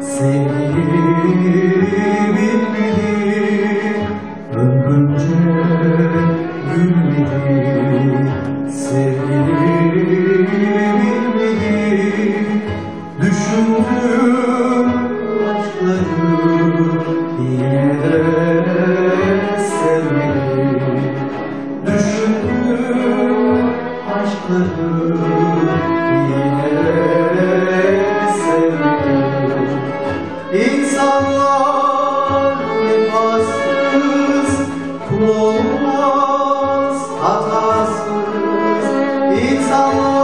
Seni bir düşündüm başları yine de düşündüm aşkları yine de sevmedim insanlar vefasız kul olmaz hatasız. İnsanlar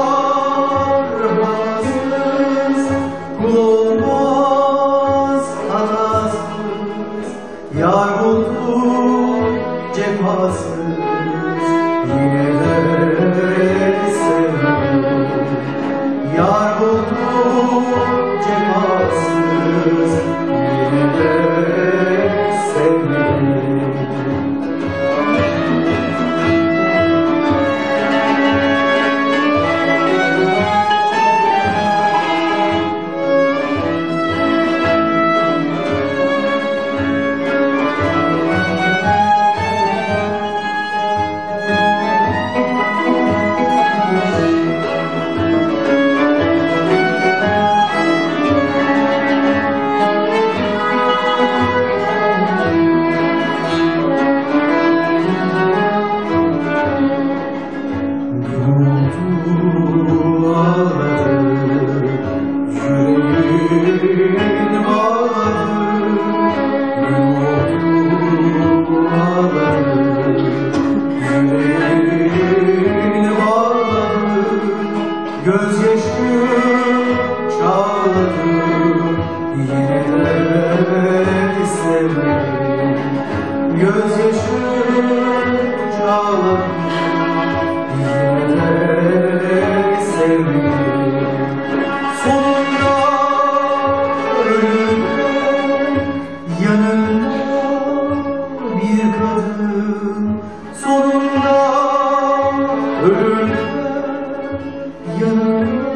Yanında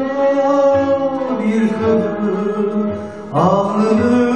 bir kadın Sonunda